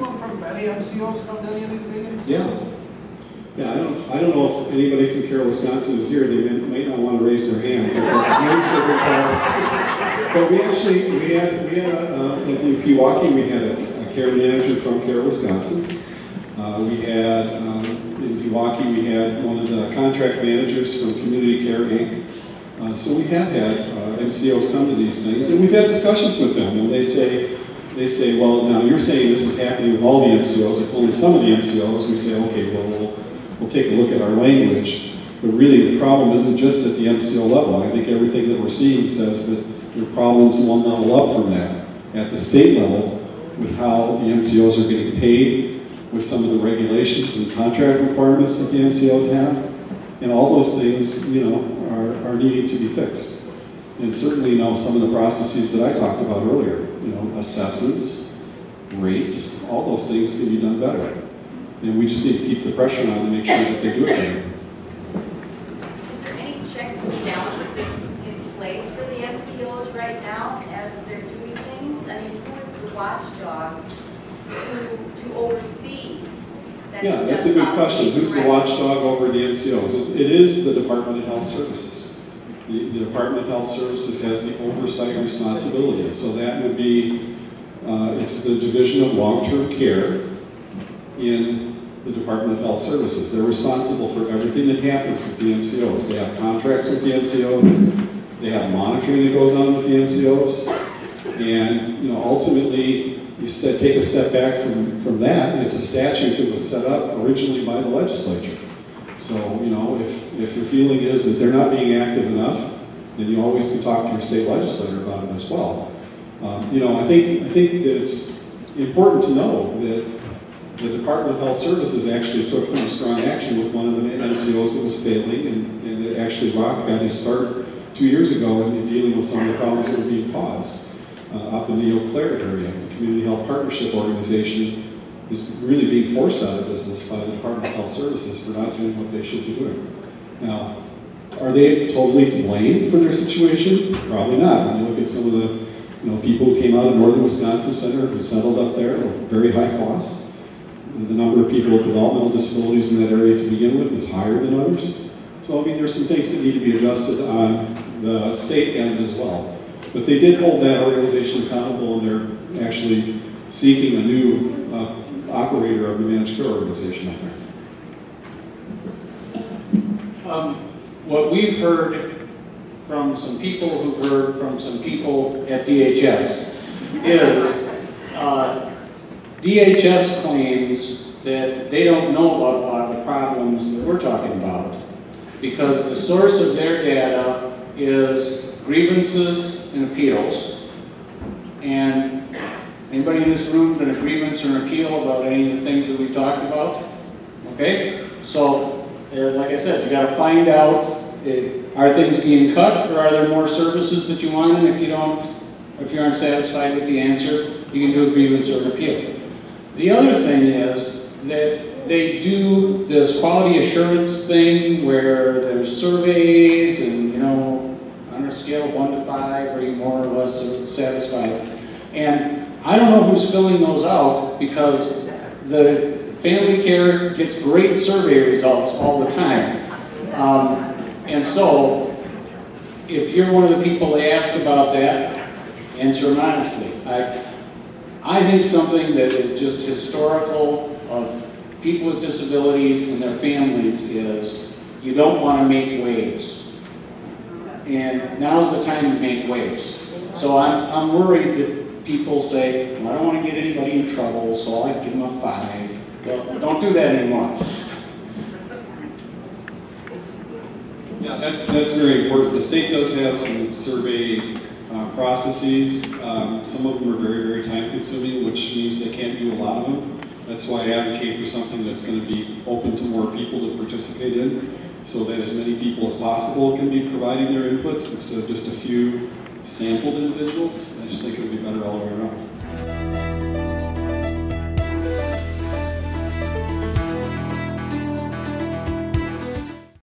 MCOs come to any of these meetings? Yeah. Yeah, I don't, I don't know if anybody from Care Wisconsin is here, they might not want to raise their hand. But we actually, we had, we had, uh, in Pewaukee, we had a a care manager from Care Wisconsin. Uh, we had, um, in Pewaukee, we had one of the contract managers from Community Care Inc. Uh, so we have had, uh, MCOs come to these things, and we've had discussions with them, and they say, they say, well, now you're saying this is happening with all the MCOs, it's only some of the MCOs, we say, okay, well, we'll, we'll take a look at our language. But really, the problem isn't just at the MCO level, I think everything that we're seeing says that are problems one level up from that. At the state level, with how the MCOs are getting paid, with some of the regulations and contract requirements that the MCOs have. And all those things, you know, are, are needing to be fixed. And certainly, know, some of the processes that I talked about earlier, you know, assessments, rates, all those things can be done better. And we just need to keep the pressure on to make sure that they do it better. Is there any checks and balances in place for the MCOs right now as they're doing things? I mean, who is the watchdog to, to oversee that? Yeah, that's a good question. Who's the watchdog over the MCOs? It is the Department of Health Services. The, the Department of Health Services has the oversight responsibility. So that would be, uh, it's the Division of Long-Term Care in the Department of Health Services. They're responsible for everything that happens with the MCOs. They have contracts with the MCOs. They have monitoring that goes on with the MCOs. And, you know, ultimately, you said, take a step back from, from that, and it's a statute that was set up originally by the legislature. So, you know, if, if your feeling is that they're not being active enough, then you always can talk to your state legislator about it as well. Um, you know, I think, I think that it's important to know that the Department of Health Services actually took pretty strong action with one of the MCOs that was failing, and, and it actually Rock got his start two years ago in dealing with some of the problems that were being caused uh, up in the Eau Claire area. The Community Health Partnership Organization is really being forced out of business by the Department of Health Services for not doing what they should be doing. Now, are they totally to blame for their situation? Probably not. When you look at some of the, you know, people who came out of northern Wisconsin Center who settled up there at very high costs. The number of people with developmental disabilities in that area to begin with is higher than others. So, I mean, there's some things that need to be adjusted on the state end as well. But they did hold that organization accountable, and they're actually seeking a new uh, operator of the managed care organization up there. Um, What we've heard from some people who've heard from some people at DHS is uh, DHS claims that they don't know about a lot of the problems that we're talking about because the source of their data is grievances and appeals. And anybody in this room been a grievance or an appeal about any of the things that we've talked about? Okay, so, uh, like I said, you gotta find out, uh, are things being cut, or are there more services that you want, and if you don't, if you aren't satisfied with the answer, you can do a grievance or an appeal. The other thing is that they do this quality assurance thing where there's surveys and, you know, on a scale of one to five, are you more or less satisfied? And I don't know who's filling those out because the family care gets great survey results all the time. Um, and so, if you're one of the people they ask about that, answer them honestly. I, I think something that is just historical of people with disabilities and their families is you don't want to make waves. And now's the time to make waves. So I'm, I'm worried that people say, well, I don't want to get anybody in trouble, so I'll give them a five. Well, don't do that anymore. Yeah, that's, that's very important. The state does have some survey uh, processes. Um, Some of them are very, very time consuming, which means they can't do a lot of them. That's why I advocate for something that's going to be open to more people to participate in, so that as many people as possible can be providing their input instead of just a few sampled individuals. I just think it would be better all around.